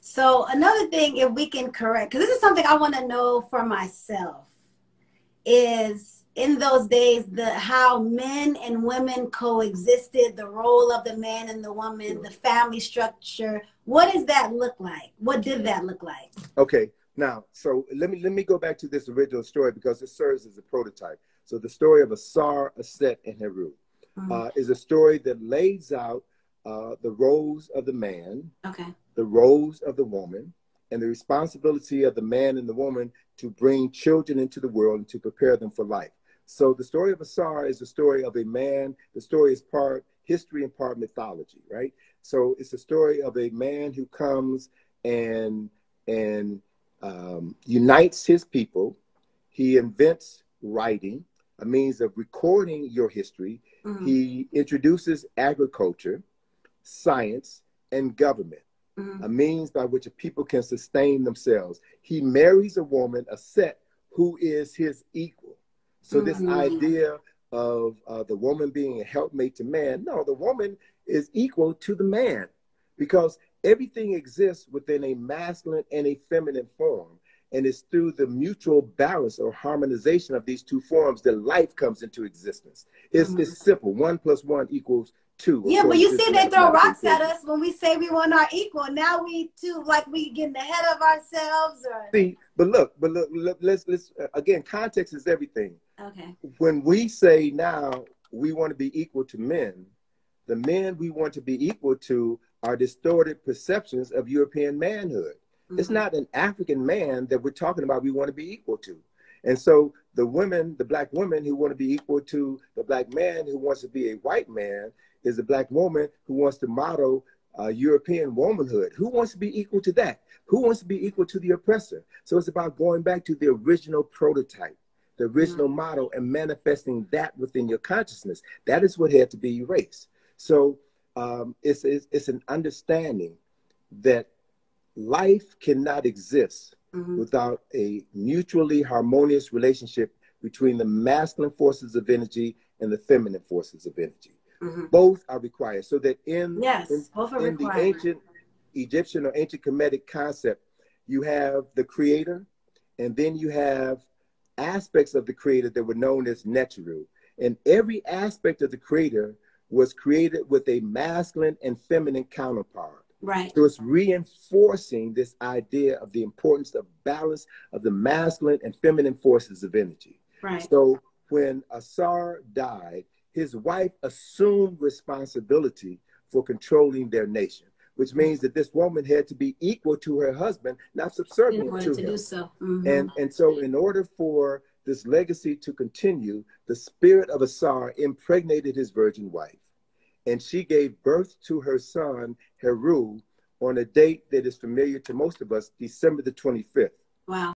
So another thing, if we can correct, because this is something I want to know for myself, is in those days the how men and women coexisted, the role of the man and the woman, the family structure. What does that look like? What did that look like? Okay, now so let me let me go back to this original story because it serves as a prototype. So the story of Asar, Aset, and Heru mm-hmm. uh, is a story that lays out uh, the roles of the man, okay. the roles of the woman, and the responsibility of the man and the woman to bring children into the world and to prepare them for life. So the story of Asar is the story of a man. The story is part history and part mythology, right? So it's the story of a man who comes and and um, unites his people. He invents writing, a means of recording your history. Mm-hmm. He introduces agriculture, science, and government mm-hmm. a means by which a people can sustain themselves. He marries a woman, Aset, who is his equal. So mm-hmm. this idea of uh, the woman being a helpmate to man, no, the woman is equal to the man because everything exists within a masculine and a feminine form. And it's through the mutual balance or harmonization of these two forms that life comes into existence. It's, mm-hmm. it's simple. One plus one equals two. Yeah, but you see, they throw rocks at us when we say we want our equal. Now we too like we getting ahead of ourselves. Or see, but look, but look, look let's let's uh, again, context is everything. Okay. When we say now we want to be equal to men, the men we want to be equal to are distorted perceptions of European manhood. Mm-hmm. It's not an African man that we're talking about. We want to be equal to. And so the women, the black women who want to be equal to the black man who wants to be a white man is a black woman who wants to model uh, European womanhood. Who wants to be equal to that? Who wants to be equal to the oppressor? So it's about going back to the original prototype, the original mm-hmm. model, and manifesting that within your consciousness. That is what had to be erased. So um, it's, it's, it's an understanding that life cannot exist mm-hmm. without a mutually harmonious relationship between the masculine forces of energy and the feminine forces of energy. Mm-hmm. Both are required. So that in, yes, in, both are in required. the ancient Egyptian or ancient Kemetic concept, you have the creator, and then you have aspects of the creator that were known as Neteru. And every aspect of the creator was created with a masculine and feminine counterpart. Right. So it's reinforcing this idea of the importance of balance of the masculine and feminine forces of energy. Right. So when Asar died, his wife assumed responsibility for controlling their nation, which means that this woman had to be equal to her husband, not subservient to, to him. So. Mm-hmm. And and so, in order for this legacy to continue, the spirit of Asar impregnated his virgin wife, and she gave birth to her son Heru on a date that is familiar to most of us, December the twenty fifth. Wow.